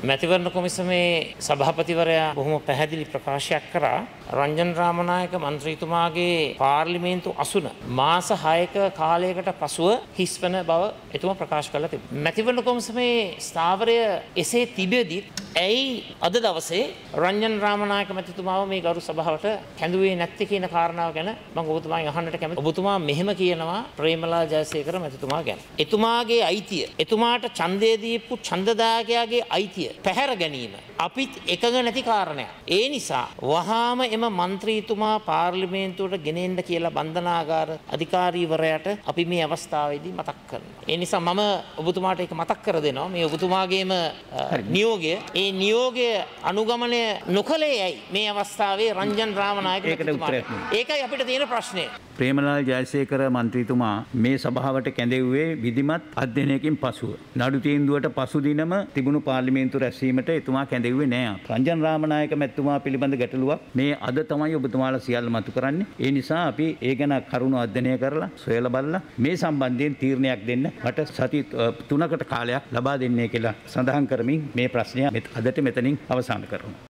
මැතිවරණ කොමිසමේ සභාපතිවරයා බොහොම පැහැදිලි ප්‍රකාශයක් කරා රංජන් රාමනායක මන්ත්‍රීතුමාගේ පාර්ලිමේන්තු අසුන මාස 6ක කාලයකට පසුව හිස්වන බව එතුමා ප්‍රකාශ කළා තිබෙනවා. මැතිවරණ කොමිසමේ ස්ථාවරය එසේ තිබෙදී ඇයි අද දවසේ රංජන් රාමනායක මැතිතුමාව මේ ගරු සභාවට කැඳුවේ නැත්තේ කියන කාරණාව ගැන මම ඔබතුමාගෙන් අහන්නට කැමතියි. ඔබතුමා මෙහෙම කියනවා ප්‍රේමලා ජයසේකර මැතිතුමා ගැන. එතුමාගේ අයිතිය, එතුමාට ඡන්දය දීපු ඡන්දදායකයාගේ අයිතිය පැහැර ගැනීම අපිත් එකඟ නැති කාරණයක්. ඒ නිසා වහාම එම මන්ත්‍රීතුමා පාර්ලිමේන්තුවට ගෙනෙන්න කියලා බන්ධනාගාර අධිකාරීවරයාට අපි මේ අවස්ථාවේදී මතක් කරනවා. ඒ නිසා මම ඔබතුමාට ඒක මතක් කර දෙනවා. මේ ඔබතුමාගේම නියෝගය ඒ නියෝගය අනුගමනය නොකළේ ඇයි මේ අවස්ථාවේ රංජන් රාමනායක? ඒකයි අපිට තියෙන ප්‍රශ්නය. ප්‍රේමලාල් ජයසේකර මන්ත්‍රීතුමා මේ සභාවට කැඳෙව්වේ විධිමත් අධ්‍යයනයකින් පසුව. නඩු තීන්දුවට පසු දිනම තිබුණු පාර්ලිමේන්තු රැස්වීමට එතුමා කැඳෙව්වේ නෑ. රංජන් රාමනායක මැතිතුමා පිළිබඳ ගැටලුවක් මේ අද තමයි ඔබතුමාලා සියල්ල මතු කරන්නේ. ඒ නිසා අපි ඒ ගැන කරුණු අධ්‍යයනය කරලා සොයලා බලලා මේ සම්බන්ධයෙන් තීරණයක් දෙන්න මට සති අ, තුනකට කාලයක් ලබා දෙන්නේ කියලා සඳහන් කරමින් මේ ප්‍රශ්නය මෙත- අදට මෙතනින් අවසන් කරනවා.